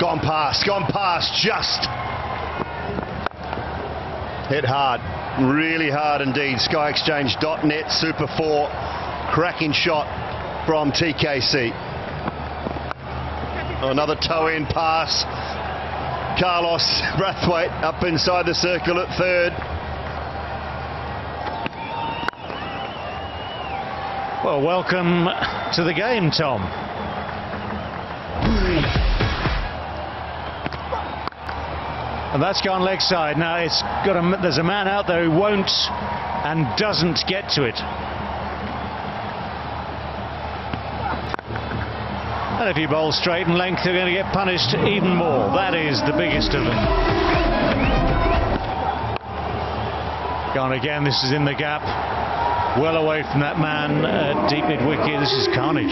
Gone past, gone past, just. Hit hard, really hard indeed. SkyExchange.net Super 4, cracking shot from TKC. Another toe-in pass. Carlos Brathwaite up inside the circle at third. Well, welcome to the game, Tom. And that's gone leg side. Now it's got a, there's a man out there who won't and doesn't get to it. And if you bowl straight and length, you're going to get punished even more. That is the biggest of them. Gone again. This is in the gap. Well away from that man, uh, deep mid wicket. This is carnage.